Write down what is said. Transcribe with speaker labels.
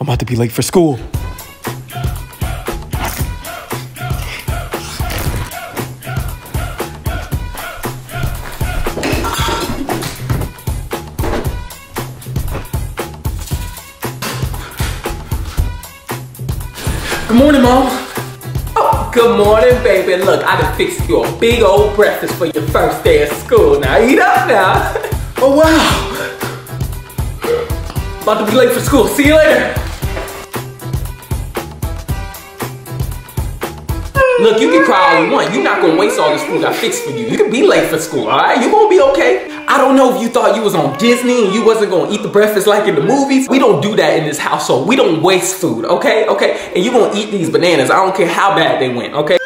Speaker 1: I'm about to be late for school.
Speaker 2: Good morning, Mom. Oh, good morning, baby. Look, I done fixed you a big old breakfast for your first day of school. Now eat up now. Oh, wow. About to be late for school. See you later. Look, you can cry all you want. You're not gonna waste all this food I fixed for you. You can be late for school, all right? You gonna be okay. I don't know if you thought you was on Disney and you wasn't gonna eat the breakfast like in the movies. We don't do that in this household. We don't waste food, okay? Okay? And you gonna eat these bananas. I don't care how bad they went, okay?